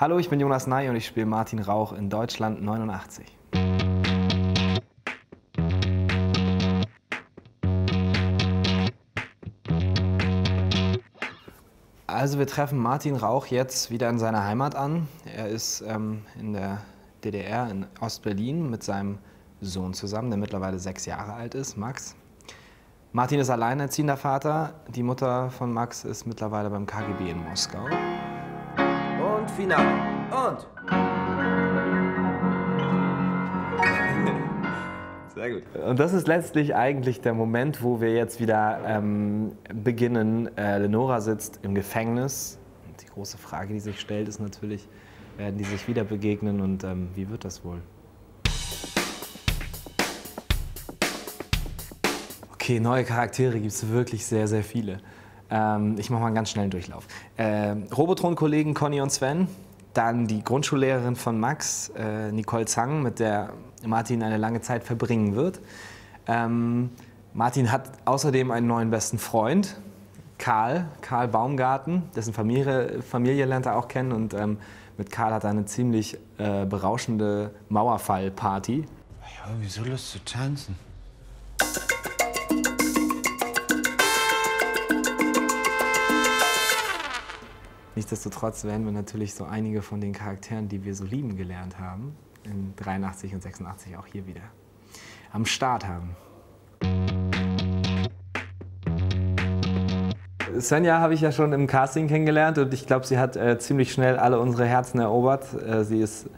Hallo, ich bin Jonas Ney und ich spiele Martin Rauch in Deutschland 89. Also wir treffen Martin Rauch jetzt wieder in seiner Heimat an. Er ist ähm, in der DDR in Ostberlin mit seinem Sohn zusammen, der mittlerweile sechs Jahre alt ist, Max. Martin ist alleinerziehender Vater. Die Mutter von Max ist mittlerweile beim KGB in Moskau. Und Finale. Und. Sehr gut. Und das ist letztlich eigentlich der Moment, wo wir jetzt wieder ähm, beginnen. Äh, Lenora sitzt im Gefängnis. Und die große Frage, die sich stellt, ist natürlich, werden die sich wieder begegnen und ähm, wie wird das wohl? Okay, neue Charaktere gibt es wirklich sehr, sehr viele. Ähm, ich mache mal einen ganz schnellen Durchlauf. Äh, Robotron-Kollegen Conny und Sven, dann die Grundschullehrerin von Max, äh, Nicole Zang, mit der Martin eine lange Zeit verbringen wird. Ähm, Martin hat außerdem einen neuen besten Freund, Karl, Karl Baumgarten, dessen Familie, Familie lernt er auch kennen und ähm, mit Karl hat er eine ziemlich äh, berauschende Mauerfall-Party. Ich habe wieso Lust zu tanzen. Nichtsdestotrotz werden wir natürlich so einige von den Charakteren, die wir so lieben gelernt haben, in 83 und 86 auch hier wieder am Start haben. Svenja habe ich ja schon im Casting kennengelernt und ich glaube, sie hat äh, ziemlich schnell alle unsere Herzen erobert. Äh, sie ist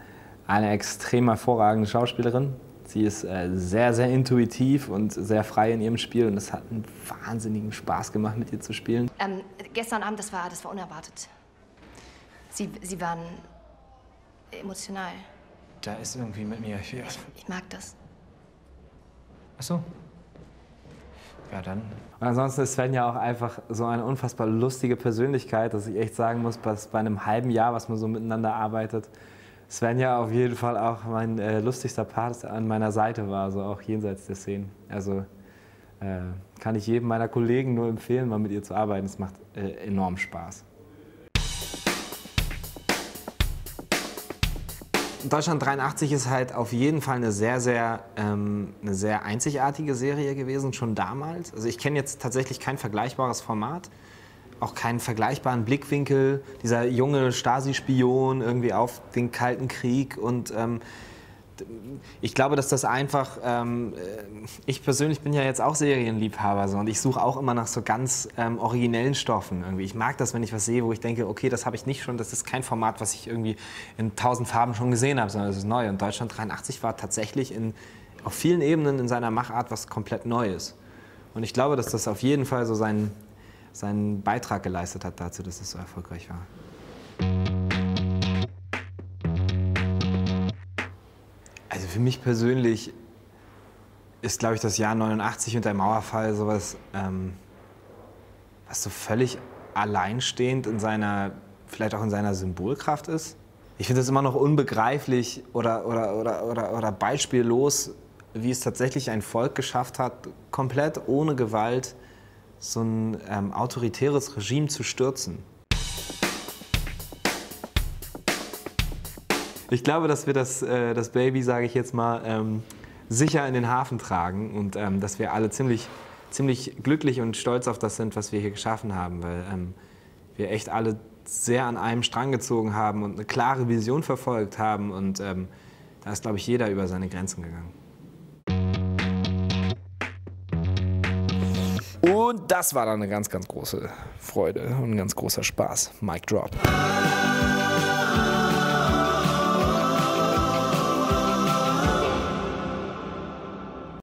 eine extrem hervorragende Schauspielerin. Sie ist äh, sehr, sehr intuitiv und sehr frei in ihrem Spiel und es hat einen wahnsinnigen Spaß gemacht, mit ihr zu spielen. Ähm, gestern Abend, das war, das war unerwartet. Sie, Sie waren emotional. Da ist irgendwie mit mir. Ich, Ich mag das. Ach so. Ja, dann. Und ansonsten ist Sven ja auch einfach so eine unfassbar lustige Persönlichkeit, dass ich echt sagen muss, dass bei einem halben Jahr, was man so miteinander arbeitet, Sven ja auf jeden Fall auch mein äh, lustigster Part an meiner Seite war, also auch jenseits der Szenen. Also äh, kann ich jedem meiner Kollegen nur empfehlen, mal mit ihr zu arbeiten. Es macht äh, enorm Spaß. Deutschland 83 ist halt auf jeden Fall eine sehr, sehr, ähm, eine sehr einzigartige Serie gewesen, schon damals. Also ich kenne jetzt tatsächlich kein vergleichbares Format, auch keinen vergleichbaren Blickwinkel. Dieser junge Stasi-Spion irgendwie auf den Kalten Krieg und ähm, ich glaube, dass das einfach, ähm, äh, ich persönlich bin ja jetzt auch Serienliebhaber so, und ich suche auch immer nach so ganz ähm, originellen Stoffen irgendwie. Ich mag das, wenn ich was sehe, wo ich denke, okay, das habe ich nicht schon, das ist kein Format, was ich irgendwie in tausend Farben schon gesehen habe, sondern es ist neu. Und Deutschland 83 war tatsächlich in, auf vielen Ebenen in seiner Machart was komplett Neues. Und ich glaube, dass das auf jeden Fall so seinen, seinen Beitrag geleistet hat dazu, dass es so erfolgreich war. Also für mich persönlich ist, glaube ich, das Jahr 89 und der Mauerfall sowas, ähm, was so völlig alleinstehend in seiner, vielleicht auch in seiner Symbolkraft ist. Ich finde es immer noch unbegreiflich oder, oder, oder, oder, oder beispiellos, wie es tatsächlich ein Volk geschafft hat, komplett ohne Gewalt so ein ähm, autoritäres Regime zu stürzen. Ich glaube, dass wir das, äh, das Baby, sage ich jetzt mal, ähm, sicher in den Hafen tragen und ähm, dass wir alle ziemlich, ziemlich glücklich und stolz auf das sind, was wir hier geschaffen haben, weil ähm, wir echt alle sehr an einem Strang gezogen haben und eine klare Vision verfolgt haben und ähm, da ist, glaube ich, jeder über seine Grenzen gegangen. Und das war dann eine ganz, ganz große Freude und ein ganz großer Spaß. Mic drop.